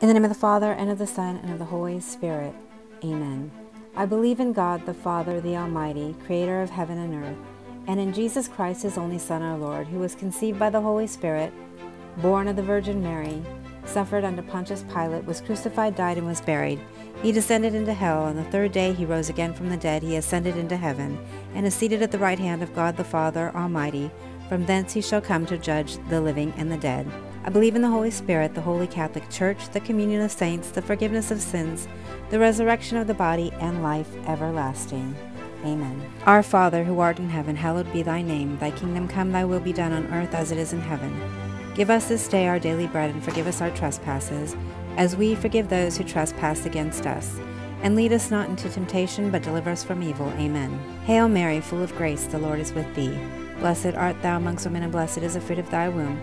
In the name of the Father, and of the Son, and of the Holy Spirit. Amen. I believe in God, the Father, the Almighty, creator of heaven and earth, and in Jesus Christ, his only Son, our Lord, who was conceived by the Holy Spirit, born of the Virgin Mary, suffered under Pontius Pilate, was crucified, died, and was buried. He descended into hell. On the third day he rose again from the dead. He ascended into heaven, and is seated at the right hand of God the Father Almighty. From thence he shall come to judge the living and the dead. I believe in the Holy Spirit, the Holy Catholic Church, the communion of saints, the forgiveness of sins, the resurrection of the body, and life everlasting. Amen. Our Father, who art in heaven, hallowed be thy name. Thy kingdom come, thy will be done on earth as it is in heaven. Give us this day our daily bread, and forgive us our trespasses, as we forgive those who trespass against us. And lead us not into temptation, but deliver us from evil. Amen. Hail Mary, full of grace, the Lord is with thee. Blessed art thou amongst women, and blessed is the fruit of thy womb.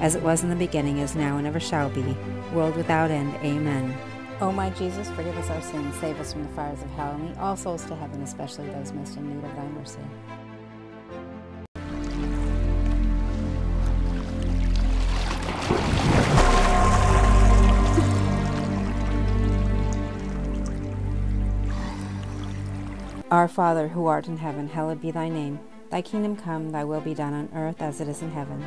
as it was in the beginning, is now, and ever shall be, world without end. Amen. O my Jesus, forgive us our sins, save us from the fires of hell, and lead all souls to heaven, especially those most in need of thy mercy. Our Father, who art in heaven, hallowed be thy name. Thy kingdom come, thy will be done on earth as it is in heaven.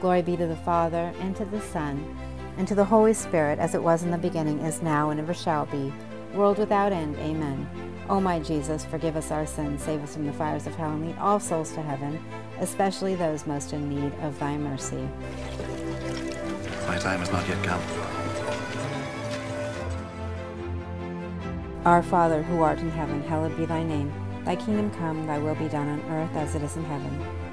Glory be to the Father, and to the Son, and to the Holy Spirit, as it was in the beginning, is now, and ever shall be, world without end. Amen. O my Jesus, forgive us our sins, save us from the fires of hell, and lead all souls to heaven, especially those most in need of thy mercy. My time has not yet come. Our Father, who art in heaven, hallowed be thy name. Thy kingdom come, thy will be done on earth as it is in heaven.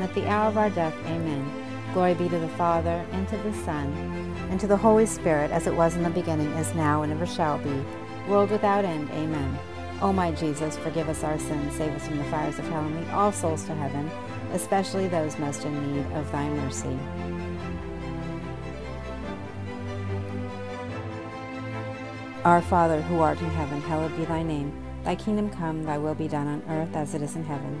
and at the hour of our death. Amen. Glory be to the Father, and to the Son, and to the Holy Spirit, as it was in the beginning, is now, and ever shall be, world without end. Amen. O my Jesus, forgive us our sins, save us from the fires of hell, and lead all souls to heaven especially those most in need of thy mercy. Our Father, who art in heaven, hallowed be thy name. Thy kingdom come, thy will be done on earth as it is in heaven.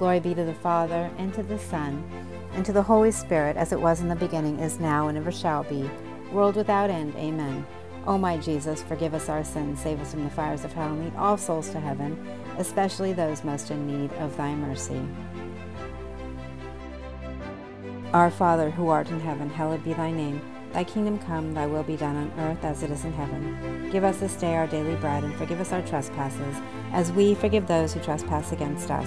Glory be to the Father, and to the Son, and to the Holy Spirit, as it was in the beginning, is now, and ever shall be, world without end. Amen. O my Jesus, forgive us our sins, save us from the fires of hell, and lead all souls to heaven, especially those most in need of thy mercy. Our Father, who art in heaven, hallowed be thy name. Thy kingdom come, thy will be done on earth as it is in heaven. Give us this day our daily bread, and forgive us our trespasses, as we forgive those who trespass against us.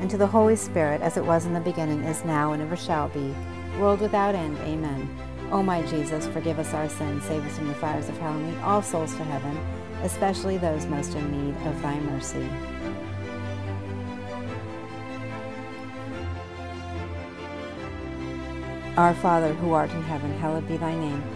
and to the Holy Spirit, as it was in the beginning, is now, and ever shall be, world without end. Amen. O my Jesus, forgive us our sins, save us from the fires of hell, and lead all souls to heaven, especially those most in need of thy mercy. Our Father, who art in heaven, hallowed be thy name.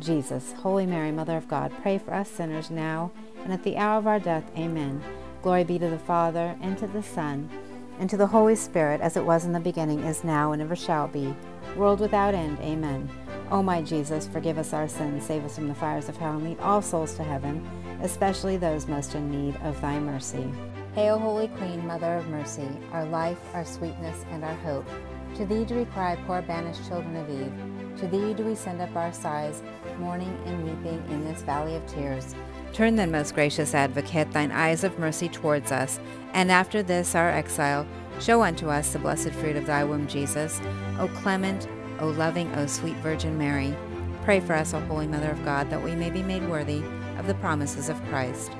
Jesus. Holy Mary, Mother of God, pray for us sinners now and at the hour of our death. Amen. Glory be to the Father, and to the Son, and to the Holy Spirit, as it was in the beginning, is now, and ever shall be, world without end. Amen. O my Jesus, forgive us our sins, save us from the fires of hell, and lead all souls to heaven, especially those most in need of thy mercy. Hail, Holy Queen, Mother of Mercy, our life, our sweetness, and our hope. To thee do we cry, poor banished children of Eve. To thee do we send up our sighs, mourning and weeping in this valley of tears. Turn then, most gracious Advocate, thine eyes of mercy towards us, and after this our exile, show unto us the blessed fruit of thy womb, Jesus. O clement, O loving, O sweet Virgin Mary, pray for us, O Holy Mother of God, that we may be made worthy of the promises of Christ.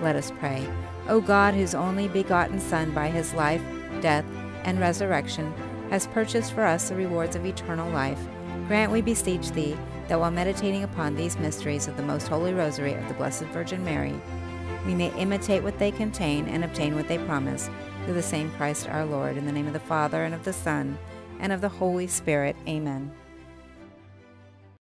Let us pray. O God, whose only begotten Son, by his life, death, and resurrection, has purchased for us the rewards of eternal life, grant, we beseech thee, that while meditating upon these mysteries of the most holy rosary of the Blessed Virgin Mary, we may imitate what they contain and obtain what they promise, through the same Christ our Lord, in the name of the Father, and of the Son, and of the Holy Spirit. Amen.